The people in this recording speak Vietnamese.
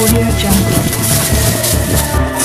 Audio Jungle.